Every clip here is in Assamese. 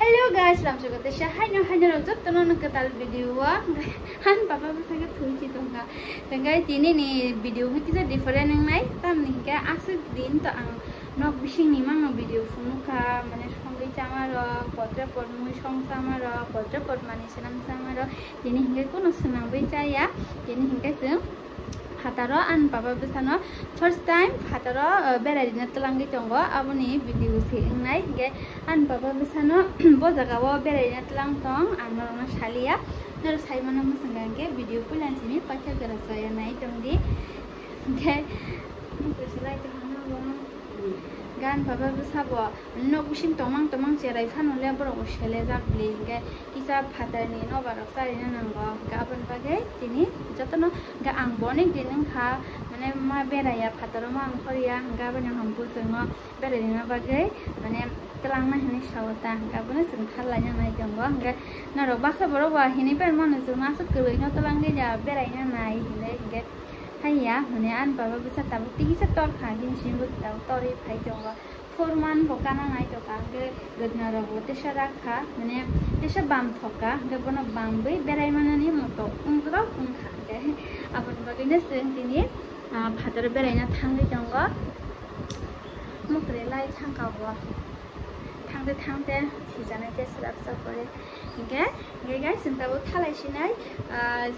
ഹലോ ഗായ്സ് രാം സുഖത്തെ ഷഹാനോ ഹനോ ജൊത്തനൊക്കെ തല വീഡിയോ ഹാൻ പാപ്പ സാഗെ থুইছি তোমরা তাই তিনি নি ভিডিও হচ্ছে ডিফারেন্ট নাই তাম নিকে আছে দিন তো আং নক বিশিং নি মাং ভিডিও ফুনুকা মানে সঙ্গে চামার পত্র পট মুই সং চামার পত্র পট মানে সেনাম চামার তিনি হিঙ্গে কোনো সুনাবে চাইয়া তিনি হিঙ্গে fatara and papa pesano first time fatara beradi natalangi tongo abuni video si ngai ge and papa pesano boza kawo beradi natalang tong amarona shalia nara sai mana musangang ge video pulan sini pacha gara saya nai tong di ge nukusilai tong hana wong gan papa pesabo nukusim tomang tomang cerai fanu lebro ushele zak bling ge सा फादारनि न बारक bisa tabu tinggi setor kha gin shin bu tabu tor ফৰমান বকানা নাই থকা গধনা ৰ'ব তেছা ৰাখা মানে তেছা বাম থকা বনক বাম বৈ বেৰাই মানে নি মত উংগ্ৰ উংখা আপুনি বাগিনে তিনি ভাতৰ বেৰাই না থাংগৈ তংগ মোক ৰেলাই থাংকাব। थांदो थांदो सिजानाय गेसरा फिसा करे हिंगे हिंगे गाय जोंदाबो थालायसिनाय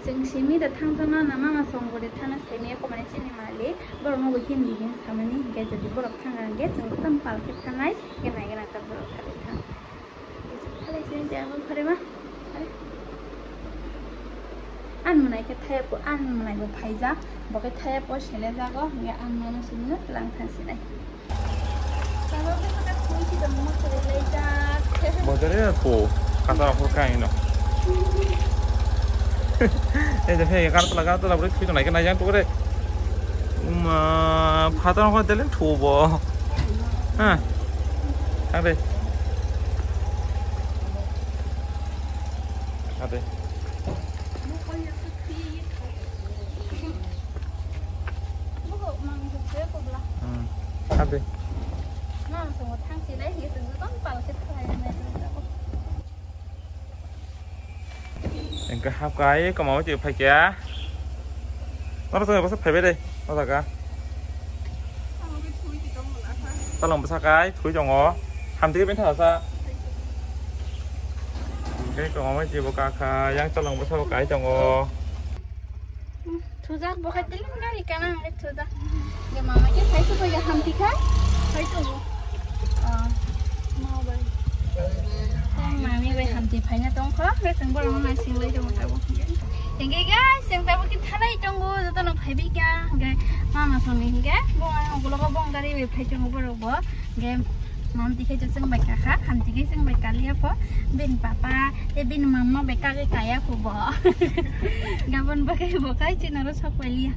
जों सिमिदा थांजोना ना मामा संगरे थाना साइने कमाने सिनेमाले बर मबो हिन्दी हिन सामानि हिंगे जदि बरफ थांगांगे जों तम पालके थानाय गेनाय गेना ता बरफ थाले थां थालायसिन देबो फरेमा आन मुनायके थायापो आन मुनायबो फाइजा बके थायापो सेले जागो हिंगे आन मानो सिनो लां थांसिनाय 모자를 고 가다 홀카이노 এই হে কারতলা কারতলা বলে কিছু নাই কেন জান তো করে ফাতানো করে দিলেন ঠোব হ্যাঁ আরে 가까이 까먹지 팔게 떨어서 벌써 팔베리 어다가 살롱 벌써 가까이 둘 정어 함대게 벤트 하사 cái còn mới chịu bọc cả yang cho lòng bọc sao cái chồng ô thu ra bọc cái tiếng cái cái nào đấy thu ra giờ mà cái thấy số bây giờ hầm thì khác. Thấy tụ ờ. ทำไมไม่ไปทำที่ไหนต้องขอเรื่องบุรุษมาสิเลยจะมาถามว่าเห็นไงเห็นไงก็เสียงแต่เมื่อกี้ท่านไหนจังกูจะต้องไปบีกันไงมามาส่งเองไงบัวเอาบุรุษก็บ้องกันได้ไปเพื่อจังบุรุษบ่ไงมันที่แค่จะเสียงไปกันค่ะทำที่แค่เสียงไปกันเลยพอเป็นป้าป้าเป็นมามาไปกันเลยกายะคุบบ่งานบ้านใครบอกใครจีนอะไรสักไปเลย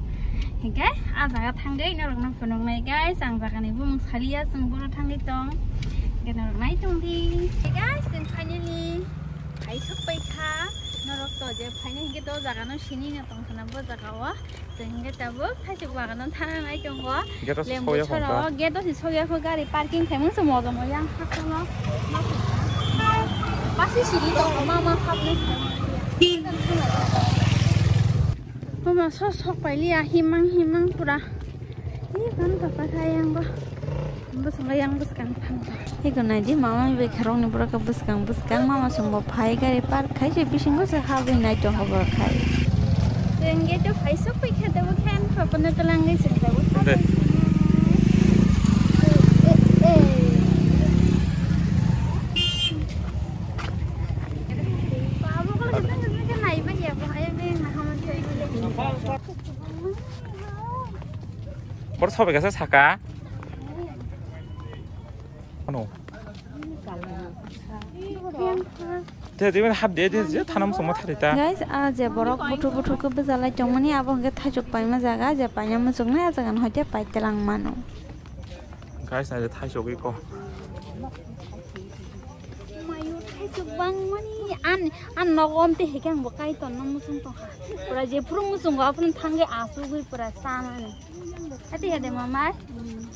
เห็นไงอาจจะทำไงนั่นหรอกน้องฝนน้องไม่ไงสั่งจากกันในบุ้งขลิ้นสั่งบุรุษทั้งที่ต้อง Ganun. Hey guys, then finally I took by car. Norok to je finally get to jaga no shini na tong sana bo jaga wa. Then get to bo phasi wa ganun thana mai tong wa. Lembu choro get to so ya ko gari parking themun so mo mo yang hakono. Pasi shini to mama hapne. Mama so sok paili ahimang himang pura. Ini kan sayang busqayang buskan pangta higona ji mama be kharong bus buraka buskan buskan mama sombo phai gari par khai je bisingo se habe na to hobo khai tenge to phai so koi khade bo khan. Papana to langai se debo 벌써 왜 대대면 합대 대제 타남 소모 타리다 guys a je borok butu butu ko bezalai tongmani abong ge thajuk paima jaga je paina mu jongna jaga no hoite paitelang mano guys na je thajuk iko mayu thajuk bang mani an an nogom te hekang bokai ton no musung to ha pura je puru musung ga purun thange asu gui pura sana ne ati hede mama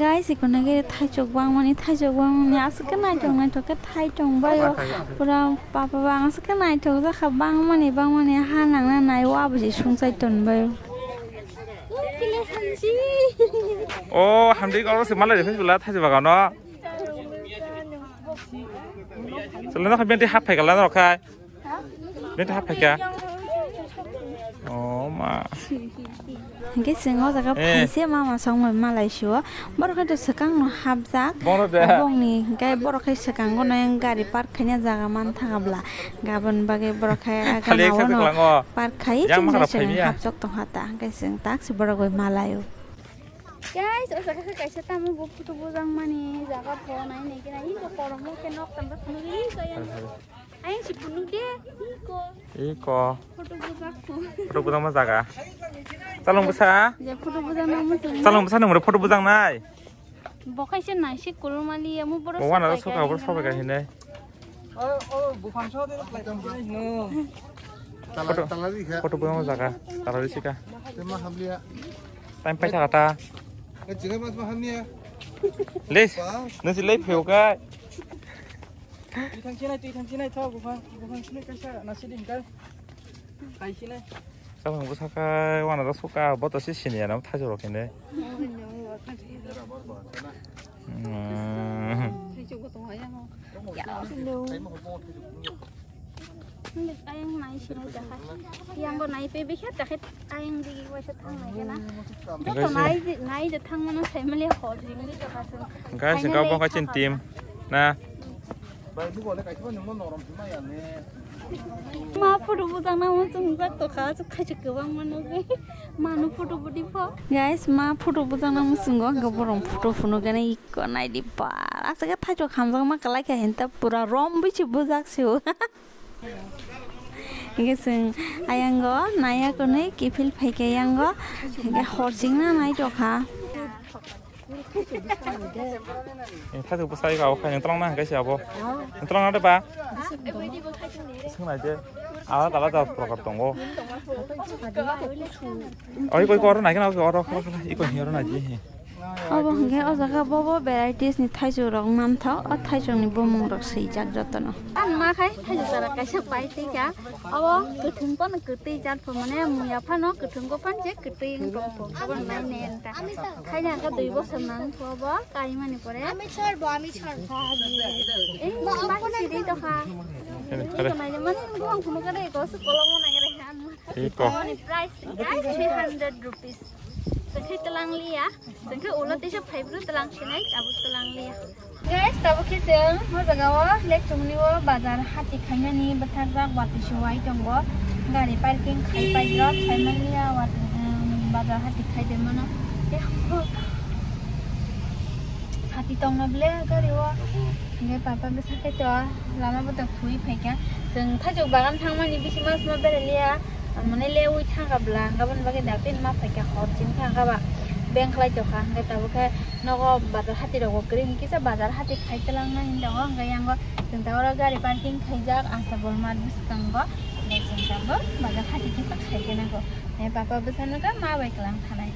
guys ikona gere thaijok bang mani thaijok bang mani asuk nai tong nai to ka thai tong ba yo pura papa bang asuk nai to za kha bang mani bang mani ha nang na nai wa bu ji sung sai ton ba yo kile hanji โอ้ฮัมดีก็รู้สึกมาเลยเพิ่งจุฬาท่า hingke singo jaga phaise mama songmoi malaisio borok khai to swkang no habjak bongni hingke borok khai swkang go nang gari park khainya jaga man thakabla gabon bage borok khai aga nawo no park khai chingja sing habjak to hata hingke sing tak si borok goi malayo Guys, o saka kaisa tamu bupu tu bujang mani jaga phone ai nei kina in ko korong mo ke nok tam ba phone ri kaya Ayo si bunuh deh. Iko. Iko. Foto buzaku. Foto buzang mas daga. Salong busa. Ya foto buzang nama sini. Nomor foto buzang nai. Sih nasi sih mali ya mau boros. Bukan ada suka ya? boros apa ini. Oh oh bukan sih ada pelajang ini. Foto foto buzang mas daga. Taruh di sini. Tema hamlia. Time pacar kata. Jangan mas hamlia. Lis. nasi lep hiu. tùy thằng trên này tùy thằng trên này thôi của thằng của thằng trên này cái xe nó sẽ đỉnh cái cái trên này. Sao không có sao cái quan là số cao bắt đầu sẽ xin nhà nó thay cho rồi cái này. Dạ. Anh mai xin được hả? Yang con này phải biết hết hết anh đi qua sẽ thăng này cái na. Lúc còn nãy nãy giờ thăng mà nó thấy mà liều khó gì mới được hả? Cái sự cao bao cái trên tim, na. Guys মা ফটো বুজা নাম চুঙ্গ গোবৰম ফটো ফুনো কেনে ইকো নাই দি পাৰ আছে ঠাইটো খামজাক মা কালাই খাই পুৰা ৰম বুজি বুজাকছে গেছিং আয়াংগ নাইয়া কোনে কিফিল ফাইকে আয়াংগ হৰ চিং না নাই টকা 타서 못 사이가 아고 그냥 똥나 그것이 아고 뭐. 똥나를 봐. 승나제 아 나가자 들어갔던 거. 아이고 이거 얼어 나게 나고 얼어 이거 열어나지. obo hingke o jaga bobo varieties ni thaiju rok nam tho o thaiju ni bomong rok sei jak jotono an ma khai thaiju tara kaisa pai te ka obo kuthung pon kuti jat po mane muya phano kuthung ko pan je kuti ing tong po bon mai ne ta khai na ka dui bosor nang po bo kai mani pore ami chor bo ami chor kha ei ma ma si dei to kha ei mai ne mani ngong kuma ka dei ko su kolong na ga re han ei ko price guys 300 rupees sengke telang lia. Sengke ulat isya phaibru telang sinai tabu telang lia. Guys tabu ke mau mo jagawa lek chungni wo bazar hati khaina ni bathar rak wati shuwai tongbo. Gari parking khai pai ro chaiman lia bazar hati kayak de mana hati tongna ble gari wa nge papa be sakai to lama bo tak thui phaika jeng thajok bagan thangmani bisi mas beli ya. mana lewi thang kap lang kapan bagi dapin map pakai hot sing thang kap bank lai to khang ka tabu kha nogo bazar hati rogo kring kisa bazar hati khai talang na hinda go ga yango tenta ora gari parking khai jak asta bol mat bis kang go ne tenta go bazar hati kisa khai ke na go ne papa bisano ka ma bai kalam khanai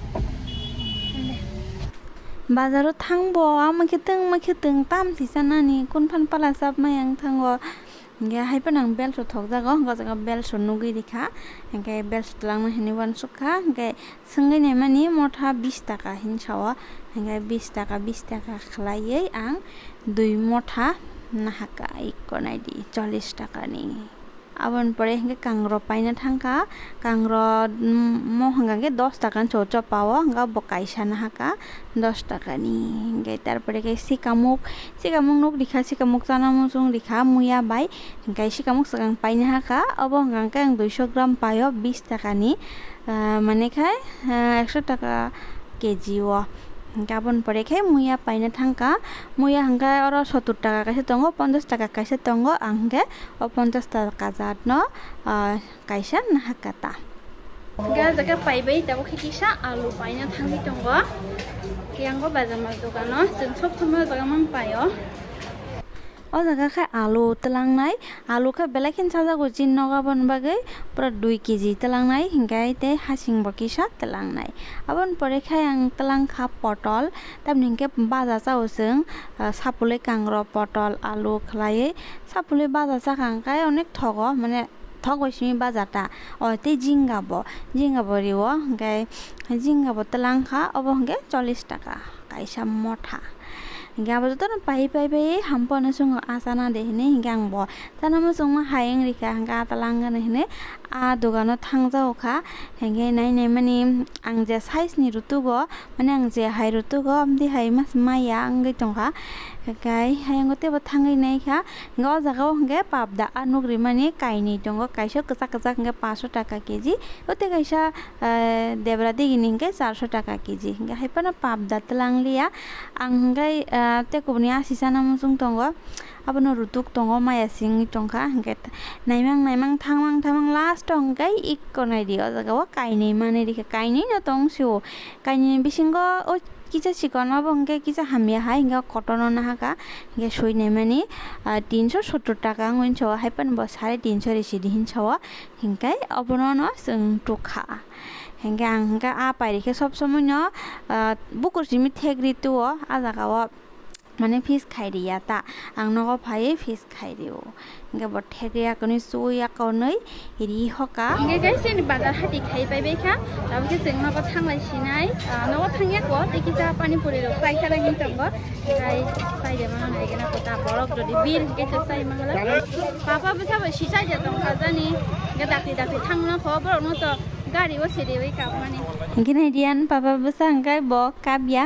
বাজারত থাকবো আমাকে তেং মাখে তেং পাম দিছা নানি কোনফান পালা চাপ মায়াং থাকবো hingke haipanang belso thokjago hingke jaga belso nugui dikha hingke belso tlangma hini wansukha hingke sengei naimani motha bish taka hinsao hingke bish taka bish taka khlaiei ang dui motha nahaka ikko naidi চল্লিশ টাকা নিই abon pore hingga kangro paina thangka kangro mo hingga ge 10 taka chocho pawo hingga bokai sana haka 10 taka ni hingga tarpore ge sikamuk sikamuk nuk dikha sikamuk chana mujung dikha muya bai hingga sikamuk sakang paina haka abo hingga kang 200 gram payo 20 taka ni মানে খাই 100 টাকা গাবন পৰে খাই মুয়া পাইনে থাংকা মুয়া হাংকা আৰু সত্তৰ টকা কাইছে টংগ পঞ্চাছ টকা কাইছে টংগ আহে পঞ্চাছ টকা যাত ন কাইছে নাহাকাটা জেগা পাইবাই তাব শিকিছা আলু পাইনে থাকি টংগ কিয়াংগ বাজামাৰ দোকানত যেন চব সময় জেগামান পায় অ জেগা খাই আলু তেলাং নাই। আলু খাই বেলেগ হিংসা যা গজিন নগা বনবাগে পুরা দুই কেজি তেলাং নাই হিংগাই তে হাচিং বকি সা তেলাং নাই। আবন পৰে খাই আং তেলাং খা পটল তাম নিংকে বাজা চা ওসং সাপুলে কাংর পটল আলু খলাই সাপুলে বাজা চা কাংকাই অনেক ঠগ মানে ঠগ হৈছিমি বাজাটা অ তে জিংগাব জিংগাব ৰিব গাই জিংগাব তেলাং খা অব হে চল্লিছ টকা কাইছা মঠা। hingga apa tuh pahi pahi pahi hampa nusung asana deh ini hingga angbo. Tanam sungma hayang rika hingga atalang nih ini ah dogano thangjao kha henge nai nai mani ang je size ni rutu go mane ang je hai rutu go amdi hai mas maya ang ge tong kha kai hai ang te thangai nai kha ngo jagao henge papda anugri mani kai ni tong go kaisa kasa kasa henge 500 taka kg ote kaisa debra de gini henge 400 taka kg henge hai pana papda tlang liya ang ge te kubni asisa namusung tong go abono rutuk tongo maya sing tongka hingke naimang naimang thangmang thamang last tongkai ikko nai di o jaga o kaini mane dikhe kaini no tong siu kaini bisingo o কিচা চিকন মাবো হংকে কিচা হামিয়া হাই হিংগা কটনো নাহাকা হিংগে সই নেমানি তিনশো সত্তর টাকা হইন ছাওয়া হাইপান ব সাড়ে তিনশো রেসি দিহিন ছাওয়া হিংকাই অবনন जों টুখা হেংগে আং হেংগে আ পাইরিখে সব সময় ন বুকুর জিমি থেগরি তুও আ মানে ফিস খাই দিয়া তা আং নগো ভাই ফিস খাই দিও। ইংগে বঠে গিয়া কনি সুইয়া কনই রি হকা ইংগে গাইছে নি বাজার হাতি খাই পাই বেখা। তাবকে जों নগো থাংলাই সিনাই নগো থাংয়া কো দেখি যা পানি পড়ে র পাই খালা গিন তঙ্গ গাই সাই দে মানা নাই গনা কোতা বরক যদি বীর কে তো সাই মাংলা পাপা বসাবো সিসাই দে তং খাজানি গে দাকি দাকি থাংনা খবর ন তো গাড়ি ও সেরে ওই কাপ মানে। গিনে দিয়ান পাপা বসা গাই ব কাবিয়া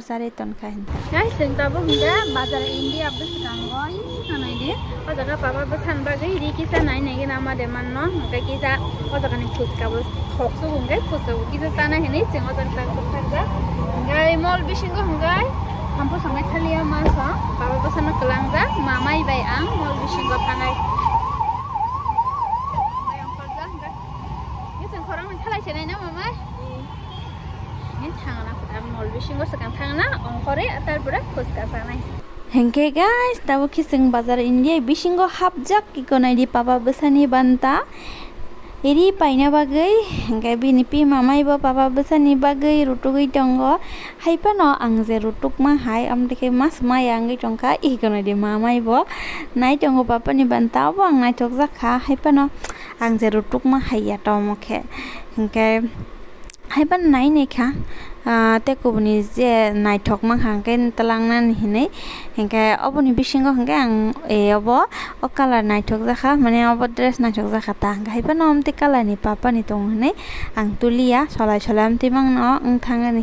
sare ton kahin guys sing ta bo hinda bazar india bus kangoi kanai de o jaga papa besan bagai ri kisa nai nai gina ma de man no ga kisa o jaga ni fuska bus thok su hungai fuska bu kisa sana hini sing o jaga tak tak ga ngai mol bisingo hungai hampo samai thalia ma sa papa besan kelang ga mamai bai ang mol bisingo kanai serai na mama ini thangna thangna ongkore tarpore fuska sanai Hengke guys, tahu kiseng bazar India bisingo hapjak ikonai di papa besani banta. Iri paina bagai, hengke bini pi mama ibu papa besani bagai rutuk itonggo. Hai pano angze rutuk mah hai am deke mas maya angge tongka ikonai di mama ibu. Nai tonggo papa ni banta bang nai tok zakha hai pano angze rutuk mah hai ya tomoke. hingke haiban nai nekha te kubuni je naithok mang hangke talangnan hinai hingke oboni bisingo hingke ang e obo o color naithok jakha mane obo dress naithok jakha ta hingke haiban omte color ni papa ni tong hinai ang tulia solai solai amti mang no ang thangani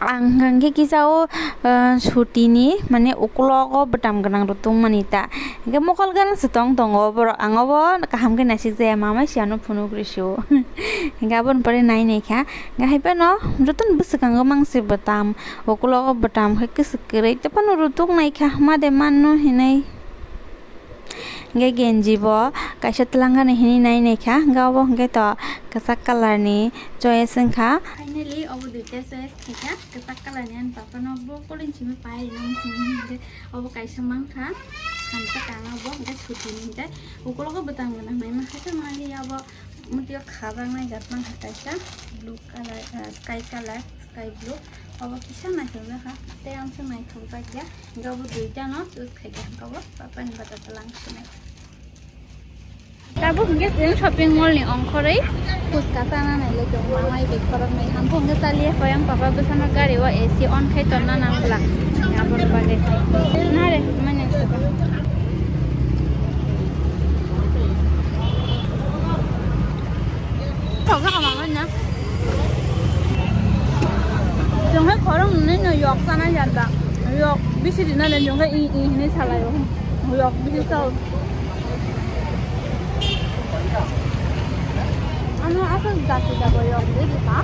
hinai hingke ang hangke kisao sutini mane ukulogo betam genang rutung manita hingke mokol gan setong tongo bor ang obo kaham ke nasi je mama siano phunu grisio hingke abon pare nai nei kha ga haipa no rutun busakang mang se betam ukulogo betam heke sekere tepan rutung nai kha ma de manno hinai nggak genji bo, kaisa tulangga nih ini nai nai kah, nggak bo nggak to, kesak kalah nih, choice singka. Finally, abu duitnya choice singka, kesak kalah nih, papa nih abu kulin sih mau pay, nih sih mau, abu kaisa mangka, kan kita kangen abu nggak cuti nih deh, abu kalau kau mana nih, main mah kita mali ya abu, mesti ya khawang nih gatman kaisa, blue color, uh, sky color, sky blue. abu kisah macam apa? Tapi yang saya main kumpul aja. Gak butuh jangan, terus kayak gak butuh. Papa nih batas langsung aja. তারপর গেছিলাম শপিং মল নি অঙ্করাই ফুচকা চানা নাইলে কেউ মামাই বেক করার নাই আমকো হঙ্গে চালিয়ে কয়াম পাপা বেসানোর গাড়ি ও এসি অন খাই তোর না নাম বলা আবার বাগে খাই না রে মানে 정말 걸음 눈에는 역사나 잔다. 역 미시리나는 정말 이 이네 살아요. 역 미시 싸우. Ano asal dati da ba yung dito ka?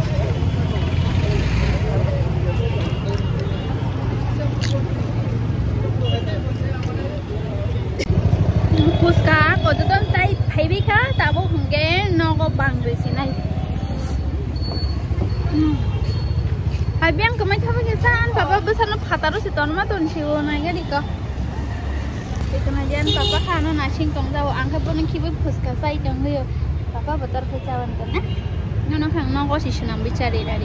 Phuchka কতক্ষণ তাই ভাইবি খা তারপর হুমকে নগো বাংরেছি নাই। ভাইবি আং কমাই খাবে গেছান বাবা বেসানো ফাতারও সে তন্মা তন সেও নাই গাড়ি ক এখানে যেন বাবা খানো নাসিং কম যাব। আংখা বনে খিবে ফুচকা চাই দং হইও Kakak betul kecawan sih bicara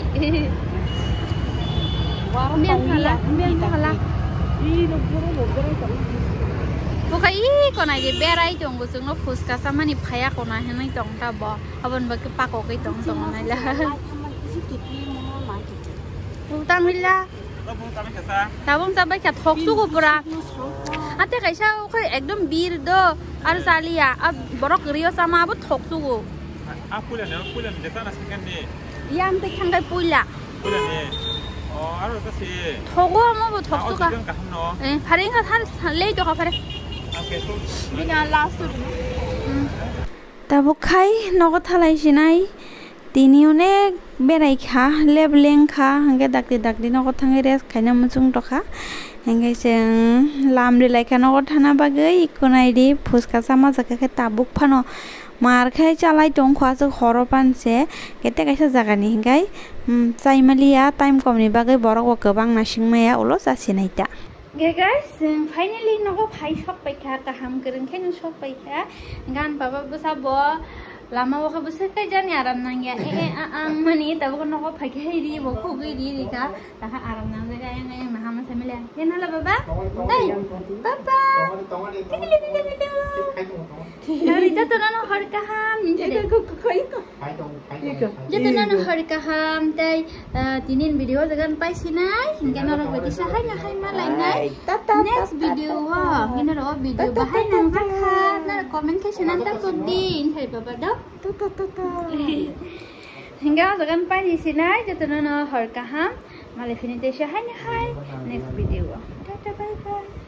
Buka gusung Utang. Tabung sampai kita. Tabung pura. আতে কৈছা ওখ একদম বীৰ দ আৰু চালিয়া বৰক ৰিয় চামা আবু ঠকছো গো ইয়ান তে খাংগাই পুইলা ঠগো মই ঠকছো ফাৰি লেই টকা ফাৰে লাষ্ট তাবো খাই নকথা লাগিছে নাই তিনি অনেক বেড়াই খা লেব লেং খা হাঙ্গে ডাকদি ডাকদি নগদ থাঙে রেস খাইনা মুচুং টখা হাঙ্গে जों लामरि लाइखा नगद थाना बागै इकोनाइदि फुसका सामा जाखाखै ताबुक फानो मारखाय चालाय दं खवासो हर पानसे केते कायसा जागानि हिंगाय चाइमालिया टाइम कमनि बागै बरक गोबां नासिंमाया उल' जासिनाय दा Okay guys, जों finally नगो फाइ सबायखा गाहाम गोरोंखायनो सबायखा गान lama wo khabu se kai jan ya, yaram nang ya e a ang mani tab ko no ko phage hai ri wo khu gi ri ri ka ta aram nang ga ya ngai ma ham se mile ye na la baba. Dai papa Yari ta to nano har ka ham min je ko ko ko ko je to nano har ka ham tai tinin video jagan pai sinai. Hingga noro go disa hai na hai ma lai nai. Next video wa ngina ro video bahai nang ka kha na comment ke sanan ta nah, ko din hai baba dah do. Hingga jangan pai di sinai jadi na har kaham malai finite sahai na hai next video. Tata bye bye.